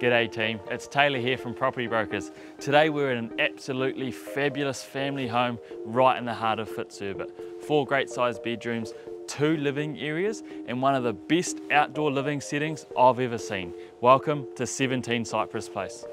G'day team, it's Taylor here from Property Brokers. Today we're in an absolutely fabulous family home right in the heart of Fitzherbert. Four great sized bedrooms, two living areas and one of the best outdoor living settings I've ever seen. Welcome to 17 Cyprus Place.